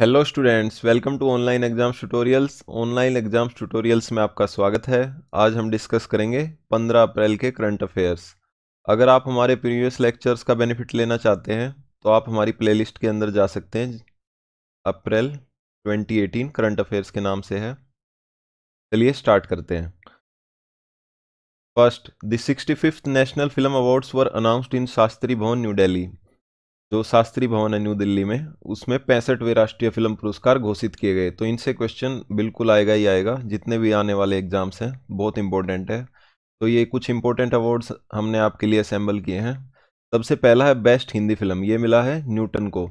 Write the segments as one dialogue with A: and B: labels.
A: Hello students welcome to online exams tutorials online exams tutorials में आपका स्वागत है। आज हम डिस्कस करेंगे 15 अप्रैल के करंट अफेयर्स अगर आप हमारे प्रीवियस लेक्चर्स का बेनिफिट लेना चाहते हैं तो आप हमारी प्लेलिस्ट के अंदर जा सकते हैं। अप्रैल 2018 करंट अफेयर्स के नाम से है। चलिए स्टार्ट करते हैं। First the sixty national film awards were announced in Shastri Bhavan New Delhi जो शास्त्री भवन है न्यू दिल्ली में, उसमें पैंसठवें राष्ट्रीय फ़िल्म पुरस्कार घोषित किए गए। तो इनसे क्वेश्चन बिल्कुल आएगा ही आएगा। जितने भी आने वाले एग्ज़ाम्स हैं, बहुत इंपॉर्टेंट है। तो ये कुछ इंपॉर्टेंट अवार्ड्स हमने आपके लिए असेंबल किए हैं। सबसे पहला है बेस्ट हिंदी फ़िल्म, ये मिला है न्यूटन को।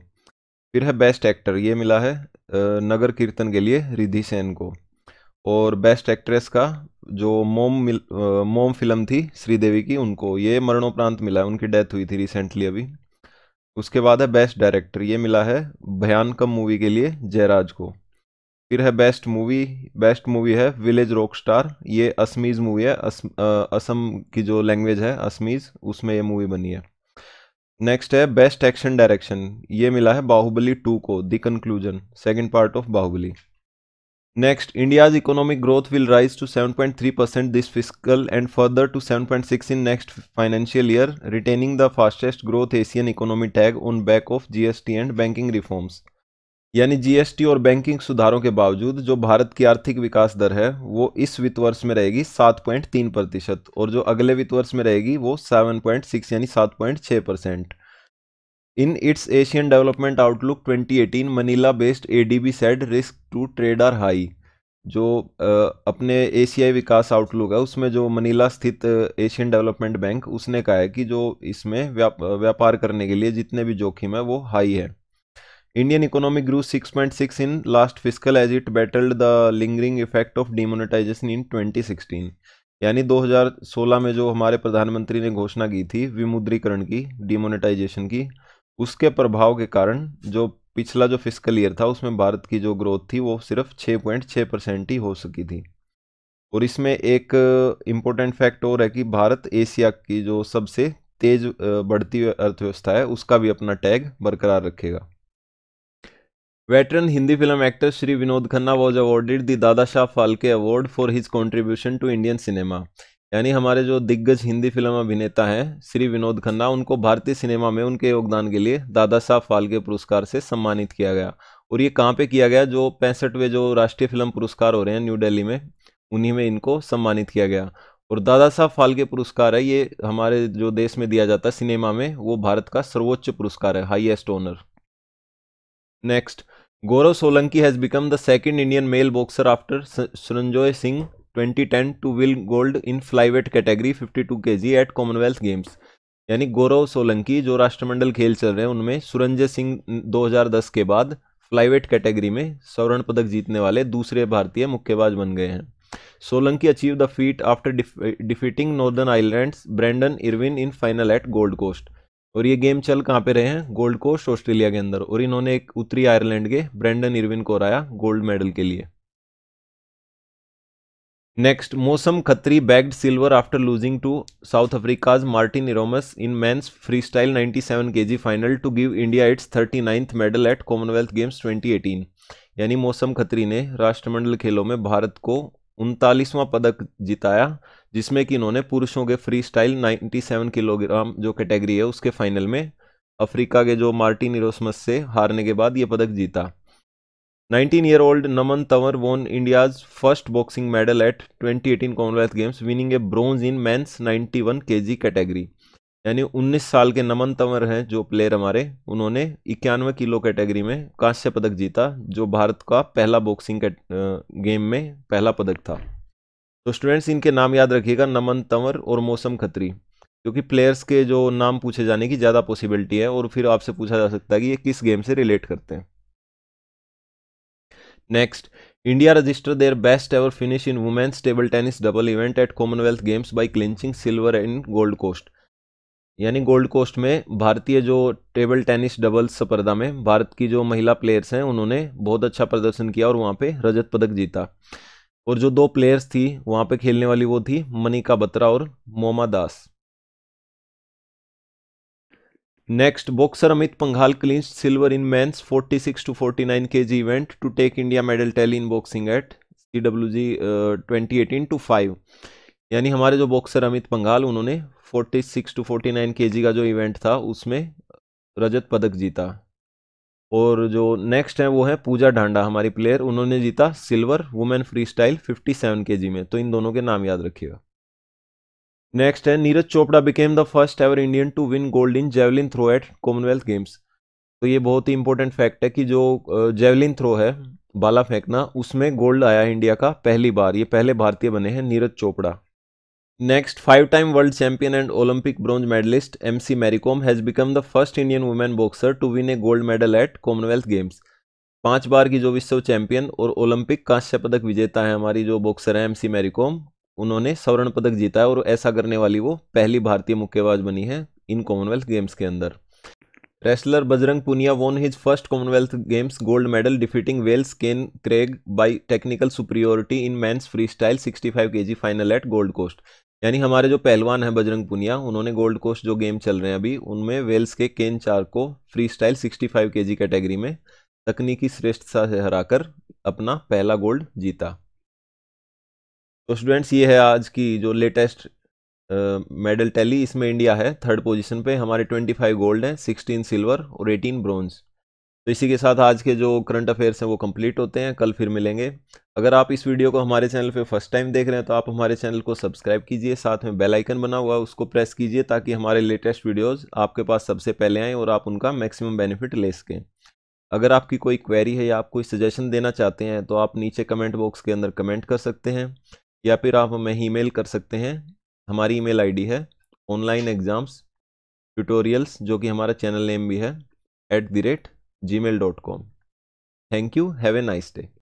A: फिर है बेस्ट एक्टर ये मिला है नगर कीर्तन के लिए रिधि सेन को। और बेस्ट एक्ट्रेस का जो मोम मिल मोम फ़िल्म थी श्रीदेवी की, उनको, ये मरणोपरांत मिला है, उनकी डेथ हुई थी रिसेंटली अभी। उसके बाद है बेस्ट डायरेक्टर ये मिला है भयानकम मूवी के लिए जयराज को। फिर है बेस्ट मूवी बेस्ट मूवी है विलेज रॉक स्टार ये असमीज मूवी है अस, आ, असम की जो लैंग्वेज है असमीज उसमें ये मूवी बनी है। नेक्स्ट है बेस्ट एक्शन डायरेक्शन ये मिला है बाहुबली टू को the conclusion second part of Baahubali. Next, India's economic growth will rise to 7.3% this fiscal and further to 7.6 in next financial year, retaining the fastest growth Asian economy tag on back of GST and banking reforms. यानी GST और banking सुधारों के बावजूद जो भारत की आर्थिक विकास दर है वो इस वित्त वर्ष में रहेगी 7.3 प्रतिशत और जो अगले वित्त वर्ष में रहेगी वो 7.6 यानी 7.6 percent In its Asian Development Outlook 2018, Manila based ADB said risk to trade are high. जो अपने एशियाई विकास आउटलुक है उसमें जो मनीला स्थित एशियन डेवलपमेंट बैंक उसने कहा है कि जो इसमें व्यापार करने के लिए जितने भी जोखिम है वो हाई है Indian economic grew 6.6 in last fiscal as it battled the lingering effect of demonetisation in 2016 यानी 2016 में जो हमारे प्रधानमंत्री ने घोषणा की थी विमुद्रीकरण की डिमोनेटाइजेशन की उसके प्रभाव के कारण जो पिछला जो फ़िज़िकल ईयर था, उसमें भारत की जो ग्रोथ थी, वो सिर्फ़ छः पॉइंट छः परसेंट ही हो सकी थी। और इसमें एक इम्पोर्टेंट फैक्ट और है कि भारत एशिया की जो सबसे तेज बढ़ती अर्थव्यवस्था है, उसका भी अपना टैग बरकरार रखेगा। Veteran Hindi film actor Shri Vinod Khanna was awarded the Dadasaheb Phalke award for his contribution to Indian cinema यानी हमारे जो दिग्गज हिंदी फ़िल्म अभिनेता हैं, श्री विनोद खन्ना, उनको भारतीय सिनेमा में उनके योगदान के लिए दादा साहब फाल्के पुरस्कार से सम्मानित किया गया। और ये कहाँ पे किया गया? जो पैंसठवें जो राष्ट्रीय फ़िल्म पुरस्कार हो रहे हैं, न्यू दिल्ली में, उन्हीं में इनको सम्मानित किया गया। और दादा साहब फाल्के पुरस्कार है, ये हमारे जो देश में दिया जाता है सिनेमा में, वो भारत का सर्वोच्च पुरस्कार है highest honour next Gaurav Solanki has become the second Indian male boxer after Sanjoy Singh 2010 to win gold in flyweight category 52 KG at Commonwealth Games यानी गौरव सोलंकी जो राष्ट्रमंडल खेल चल रहे हैं, उनमें सुरंजय सिंह 2010 के बाद फ्लाईवेट कैटेगरी में स्वर्ण पदक जीतने वाले दूसरे भारतीय मुक्केबाज बन गए हैं। Solanki achieve the feat after defeating Northern Islands Brandon Irwin in final at Gold Coast और ये गेम चल कहाँ पे रहे हैं? गोल्ड कोस्ट ऑस्ट्रेलिया के अंदर। और इन्होंने एक उत्तरी आयरलैंड के ब्रैंडन इरविन को हराया गोल्ड मेडल के लिए। Next Mausam Khatri bagged silver after losing to South Africa's Martin Erasmus in men's freestyle ninety final to give India its thirty ninth medal at Commonwealth Games twenty यानी मौसम खत्री ने राष्ट्रमंडल खेलों में भारत को उनतालीसवां पदक जिताया, जिसमें कि इन्होंने पुरुषों के free style ninety seven kilogram जो कैटेगरी है, उसके फाइनल में अफ्रीका के जो मार्टिन इरोसमस से हारने के बाद ये पदक जीता। 19-year-old Naman Tawar won India's first boxing medal at 2018 Commonwealth Games, winning a bronze in men's 91 kg category यानी 19 साल के नमन तंवर हैं जो प्लेयर हमारे उन्होंने इक्यानवे किलो कैटेगरी में कांस्य पदक जीता जो भारत का पहला बॉक्सिंग गेम में पहला पदक था। तो स्टूडेंट्स इनके नाम याद रखिएगा नमन तंवर और मौसम खत्री। क्योंकि प्लेयर्स के जो नाम पूछे जाने की ज़्यादा पॉसिबिलिटी है और फिर आपसे पूछा जा सकता है कि ये किस गेम से रिलेट करते हैं। Next India register their best ever finish in women's table tennis double event at Commonwealth Games by clinching silver in Gold Coast यानी गोल्ड कोस्ट में भारतीय जो टेबल टेनिस डबल्स स्पर्धा में भारत की जो महिला प्लेयर्स हैं, उन्होंने बहुत अच्छा प्रदर्शन किया और वहाँ पे रजत पदक जीता। और जो दो प्लेयर्स थी, वहाँ पे खेलने वाली वो थी मनिका बत्रा और Mouma Das. Next boxer Amit Panghal clinches silver in men's 46 to 49 KG event to take India medal tally in boxing at C W G twenty eighteen to five यानी हमारे जो बॉक्सर अमित पंघाल उन्होंने 46 टू 49 केजी का जो event था, उसमें रजत पदक जीता। और जो नेक्स्ट है, वो है पूजा ढांडा, हमारी प्लेयर उन्होंने जीता silver women freestyle fifty seven K में। तो इन दोनों के नाम याद रखिएगा। नेक्स्ट है Neeraj Chopra became the first ever Indian to win gold in javelin throw at Commonwealth Games तो ये बहुत ही इंपॉर्टेंट फैक्ट है कि जो जेवलिन थ्रो है, बाला फेंकना, उसमें गोल्ड आया इंडिया का पहली बार। ये पहले भारतीय बने हैं Neeraj Chopra. Next five time world champion and and bronze medalist M C Mary Kom has become the first Indian women boxer to win a gold medal at Commonwealth Games पाँच बार की जो विश्व चैंपियन और Olympic कांस्य पदक विजेता है हमारी जो बॉक्सर है एम सी मैरीकॉम उन्होंने स्वर्ण पदक जीता है और ऐसा करने वाली वो पहली भारतीय मुक्केबाज बनी है इन कॉमनवेल्थ गेम्स के अंदर। Wrestler Bajrang Punia won his first Commonwealth Games gold medal defeating Wales Kane Craig by technical superiority in men's freestyle sixty five K G final at Gold Coast यानी हमारे जो पहलवान हैं बजरंग पुनिया, उन्होंने gold coast जो game चल रहे हैं अभी, उनमें वेल्स के केन चार को free style sixty five K जी कैटेगरी में तकनीकी श्रेष्ठता से हराकर अपना पहला गोल्ड जीता। तो स्टूडेंट्स ये है आज की जो लेटेस्ट मेडल टैली इसमें इंडिया है थर्ड पोजीशन पे। हमारे ट्वेंटी फाइव गोल्ड हैं सिक्सटीन सिल्वर और एटीन ब्रॉन्ज तो इसी के साथ आज के जो करंट अफेयर्स हैं, वो कंप्लीट होते हैं। कल फिर मिलेंगे। अगर आप इस वीडियो को हमारे चैनल पे फ़र्स्ट टाइम देख रहे हैं तो आप हमारे चैनल को सब्सक्राइब कीजिए। साथ में बेल आइकन बना हुआ उसको प्रेस कीजिए ताकि हमारे लेटेस्ट वीडियोस आपके पास सबसे पहले आएँ और आप उनका मैक्सिमम बेनिफिट ले सकें। अगर आपकी कोई क्वेरी है या आप कोई सजेशन देना चाहते हैं तो आप नीचे कमेंट बॉक्स के अंदर कमेंट कर सकते हैं। या फिर आप हमें ई कर सकते हैं। हमारी ईमेल आईडी है ऑनलाइन एग्ज़ाम्स ट्यूटोरियल्स, जो कि हमारा चैनल नेम भी है at the rate Gmail dot com thank you have a nice day